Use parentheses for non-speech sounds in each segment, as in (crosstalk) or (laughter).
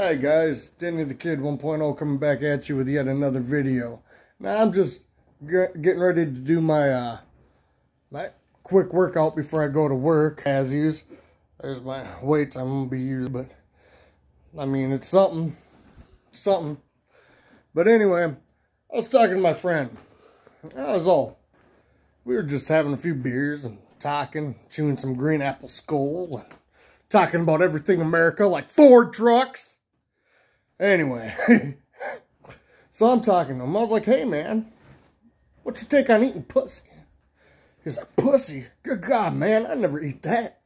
Hi guys, Danny the Kid 1.0 coming back at you with yet another video. Now I'm just getting ready to do my uh, my quick workout before I go to work. As is, there's my weights I'm gonna be using, but I mean it's something, something. But anyway, I was talking to my friend. That was all. We were just having a few beers and talking, chewing some green apple Skoal, and talking about everything America, like Ford trucks. Anyway, (laughs) so I'm talking to him. I was like, hey, man, what's your take on eating pussy? He's like, pussy? Good God, man, I never eat that.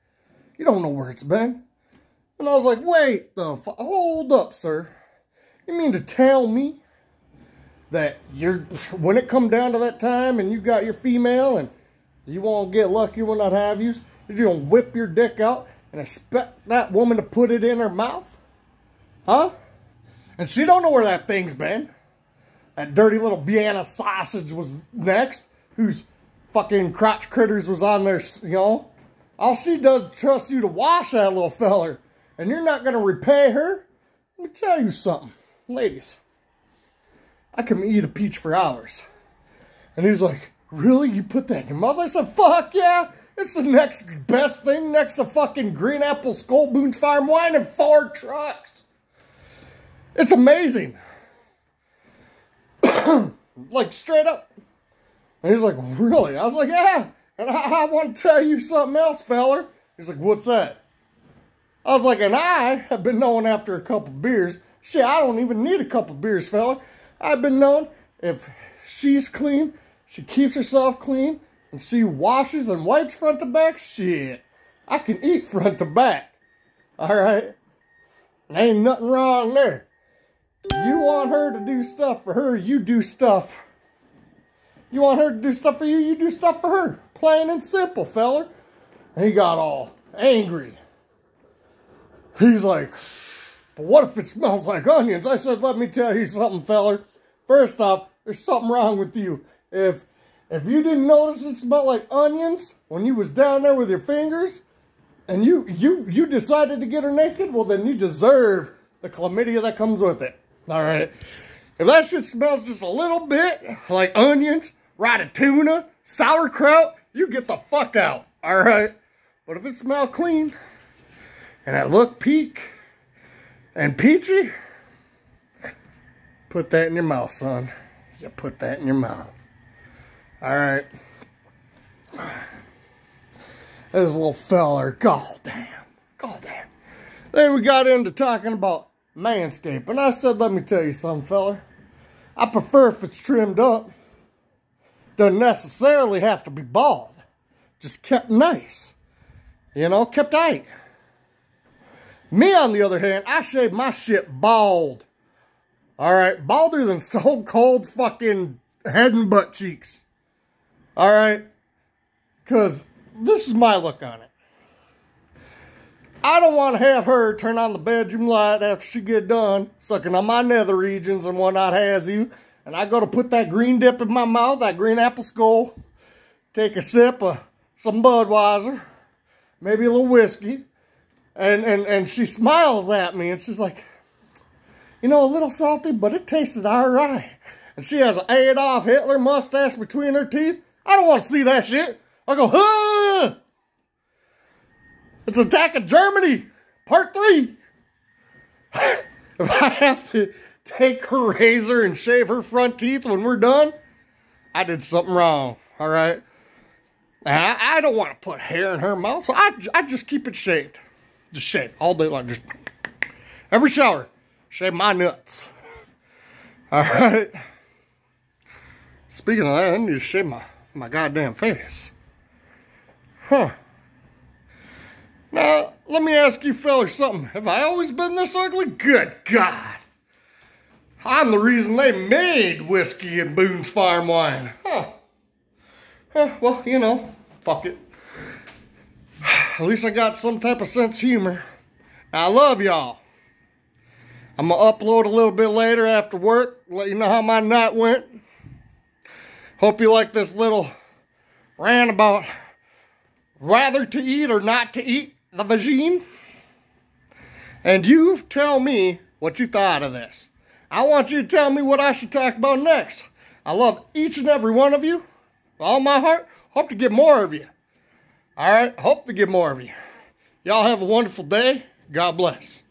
You don't know where it's been. And I was like, wait the hold up, sir. You mean to tell me that you're, when it come down to that time and you got your female and you won't get lucky when I have you, you're to whip your dick out and expect that woman to put it in her mouth? Huh? And she don't know where that thing's been. That dirty little Vienna sausage was next, whose fucking crotch critters was on there, you know. All she does trust you to wash that little feller. And you're not going to repay her? Let me tell you something. Ladies, I can eat a peach for hours. And he's like, really? You put that in your mouth? I said, fuck yeah. It's the next best thing next to fucking Green Apple Skoal Boone's Farm Wine and Ford trucks. It's amazing. (clears throat) like straight up. And he's like, really? I was like, yeah. And I, I want to tell you something else, feller. He's like, what's that? I was like, and I have been known after a couple beers. Shit, I don't even need a couple beers, fella. I've been known if she's clean, she keeps herself clean, and she washes and wipes front to back, shit, I can eat front to back. All right? Ain't nothing wrong there. You want her to do stuff for her, you do stuff. You want her to do stuff for you, you do stuff for her. Plain and simple, fella. And he got all angry. He's like, but what if it smells like onions? I said, let me tell you something, feller. First off, there's something wrong with you. If if you didn't notice it smelled like onions when you was down there with your fingers, and you you you decided to get her naked, well then you deserve the chlamydia that comes with it. All right. If that shit smells just a little bit like onions, ratatouille, sauerkraut, you get the fuck out. All right. But if it smells clean and it look peak and peachy, put that in your mouth, son. You put that in your mouth. All right. This little feller, god damn, god damn. Then we got into talking about Manscaped. And I said, let me tell you something, fella. I prefer if it's trimmed up. Doesn't necessarily have to be bald. Just kept nice. You know, kept tight. Me, on the other hand, I shave my shit bald. Alright, balder than Stone Cold's fucking head and butt cheeks. Alright? Because this is my look on it. I don't want to have her turn on the bedroom light after she get done sucking on my nether regions and whatnot has you. And I go to put that green dip in my mouth, that green apple Skoal, take a sip of some Budweiser, maybe a little whiskey, and, and, and she smiles at me and she's like, you know, a little salty, but it tasted all right. And she has an Adolf Hitler mustache between her teeth. I don't want to see that shit. I go, huh? It's Attack of Germany, part three. if I have to take her razor and shave her front teeth when we're done, I did something wrong, all right? I, I don't want to put hair in her mouth, so I, I just keep it shaved. Just shave all day long. Just every shower, shave my nuts. All right. Speaking of that, I need to shave my, my goddamn face. Huh. Now, let me ask you fellas something. Have I always been this ugly? Good God. I'm the reason they made whiskey and Boone's Farm wine. Huh. huh. Well, you know, fuck it. (sighs) At least I got some type of sense humor. I love y'all. I'm going to upload a little bit later after work, let you know how my night went. Hope you like this little rant about rather to eat or not to eat the machine And you tell me what you thought of this. I want you to tell me what I should talk about next. I love each and every one of you. With all my heart. Hope to get more of you. All right. Hope to get more of you. Y'all have a wonderful day. God bless.